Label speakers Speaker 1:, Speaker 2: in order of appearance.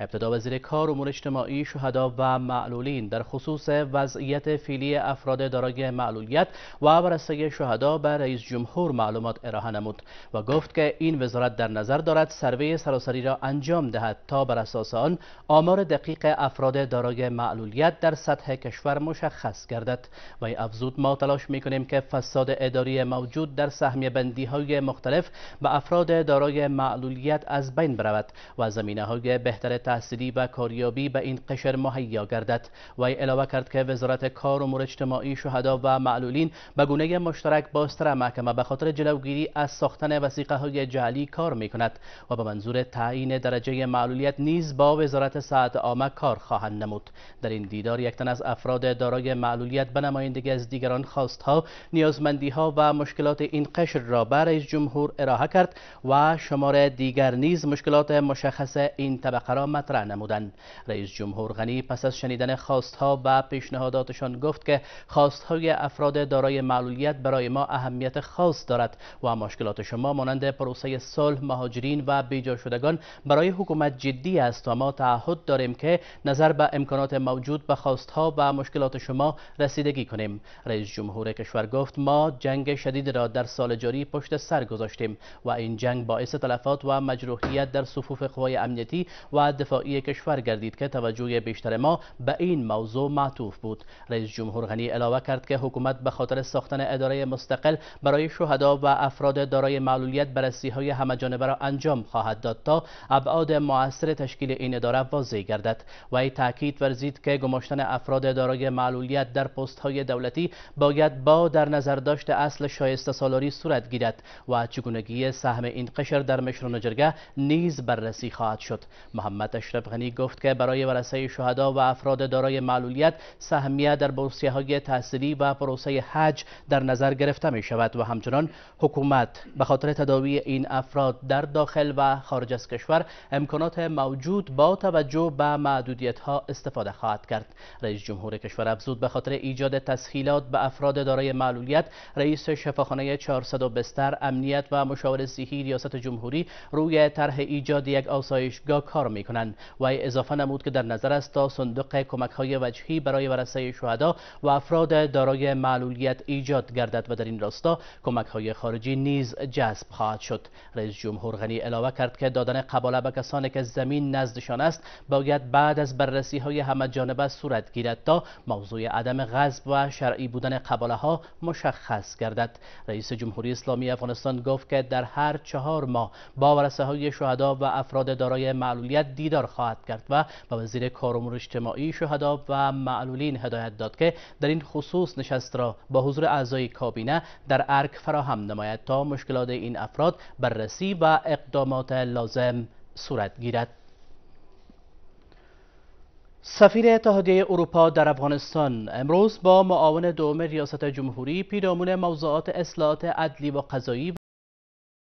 Speaker 1: ابتدا وزیر کار امور اجتماعی شهدا و معلولین. در خصوص وضعیت فعلی افراد دارای معلولیت و بررسی شهدا به رئیس جمهور معلومات ارائه نمود و گفت که این وزارت در نظر دارد سروی سراسری را انجام دهد تا بر اساس آن آمار دقیق افراد دارای معلولیت در سطح کشور مشخص گردد. و افزود ما تلاش می‌کنیم که فساد اداری موجود در سهمیه بندی های مختلف به افراد دارای معلولیت از بین برود و زمینه های بهتر تحصیلی و کاریابی به این قشر مهیا گردد. و علاوه کرد که وزارت کار امور اجتماعی شهدا و معلولین به گونه مشترک با استر محکمه به خاطر جلوگیری از ساختن وسیقه های جعلی کار می کند و به منظور تعیین درجه معلولیت نیز با وزارت ساعت عامه کار خواهند نمود. در این دیدار یک تن از افراد دارای معلولیت به نمایندگی از دیگران خواستها نیازمندی ها و مشکلات این قشر را به رئیس جمهور ارائه کرد و شمار دیگر نیز مشکلات مشخص این طبقه را مطرح نمودند رئیس جمهور غنی پس از شنیدن خواستها و پیشنهاداتشان گفت که خواستهای افراد دارای معلولیت برای ما اهمیت خاص دارد و مشکلات شما مانند پروسه صلح مهاجرین و بیجا شدگان برای حکومت جدی است و ما تعهد داریم که نظر به امکانات موجود به خواستها و مشکلات شما رسیدگی کنیم. رئیس جمهور کشور گفت ما جنگ شدید را در سال جاری پشت سر گذاشتیم و این جنگ باعث تلفات و مجروحیت در صفوف قوای امنیتی و دفاعی کشور گردید که توجه بیشتر ما به این موضوع معطوف بود. رئیس جمهور غنی علاوه کرد که حکومت به خاطر ساختن اداره مستقل برای شهدا و افراد دارای معلولیت بررسی های همه جانبه را انجام خواهد داد تا ابعاد موثر تشکیل این اداره واضح گردد. و ای تاکید ورزید که گماشتن افراد دارای معلولیت در پست های دولتی باید با در نظر داشت اصل شایسته سالاری صورت گیرد و چگونگی سهم این قشر در مشرون جرگه نیز بررسی خواهد شد. محمد اشرف غنی گفت که برای ورسه شهدا و افراد دارای معلولیت سهمیه در بورسیه های تحصیلی و پروسه حج در نظر گرفته می شود و همچنان حکومت به خاطر تداوی این افراد در داخل و خارج از کشور امکانات موجود با توجه به محدودیت ها استفاده خواهد کرد. رئیس جمهور کشور افزود به خاطر ایجاد تسهیلات به افراد دارای معلولیت رئیس شفاخانه 400 بستر امنیت و مشاور صحی ریاست جمهوری روی طرح ایجاد یک آسایشگاه کار می کنند و اضافه نمود که در نظر است تا صندوق کمک های وجهی برای ورسه شهدا و افراد دارای معلولیت ایجاد گردد و در این راستا کمک های خارجی نیز جذب خواهد شد. رئیس جمهور غنی علاوه کرد که دادن قباله به کسانی که زمین نزدشان است باید بعد از بررسی های همه جانبه صورت گیرد تا موضوع عدم غصب و شرعی بودن قباله ها مشخص گردد. رئیس جمهوری اسلامی افغانستان گفت که در هر چهار ماه با ورسه های شهدا و افراد دارای معلولیت دیدار خواهد کرد و به وزیر کار امور اجتماعی شهدا و معلولین هدایت داد که در این خصوص نشست را با حضور اعضای کابینه در ارک فراهم نماید تا مشکلات این افراد بررسی و اقدامات لازم صورت گیرد. سفیر اتحادیه اروپا در افغانستان امروز با معاون دوم ریاست جمهوری پیرامون موضوعات اصلاحات عدلی و قضایی